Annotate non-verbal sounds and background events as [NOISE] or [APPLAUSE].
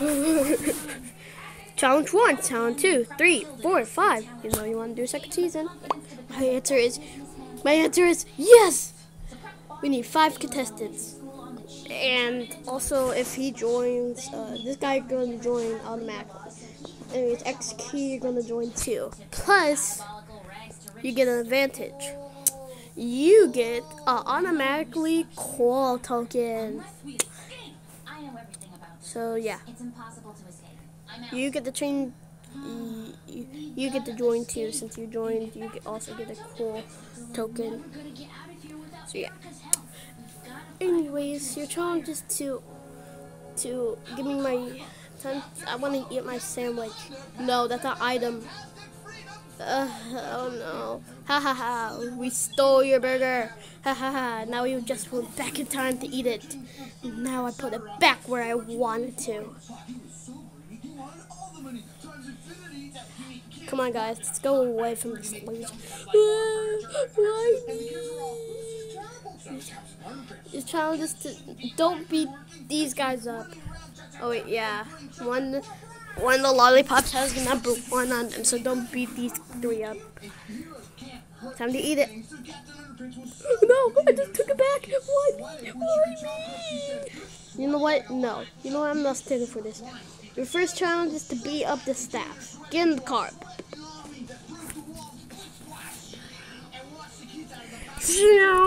[LAUGHS] challenge one, challenge two, three, four, five. You know you want to do second season. My answer is, my answer is yes. We need five contestants. And also, if he joins, uh, this guy gonna join automatically. And it's X key you're gonna join too. Plus, you get an advantage. You get uh, automatically qual token. So yeah, you get the train. You, you get to join too. Since you joined, you get, also get a cool token. So yeah. Anyways, your challenge is to to give me my. Time, I want to eat my sandwich. No, that's an item. Uh, oh no. Ha ha ha. We stole your burger. Ha ha ha. Now we just went back in time to eat it. Now I put it back where I wanted to. Come on, guys. Let's go away from this place. Why me? This challenge is to don't beat these guys up. Oh wait, yeah. One one of the lollipops has the number one on them, so don't beat these three up. Time to eat it. [GASPS] No, I just took it back. Why me? You know what? No. You know what? I'm not sticking for this. Your first challenge is to beat up the staff. Get in the car. [LAUGHS]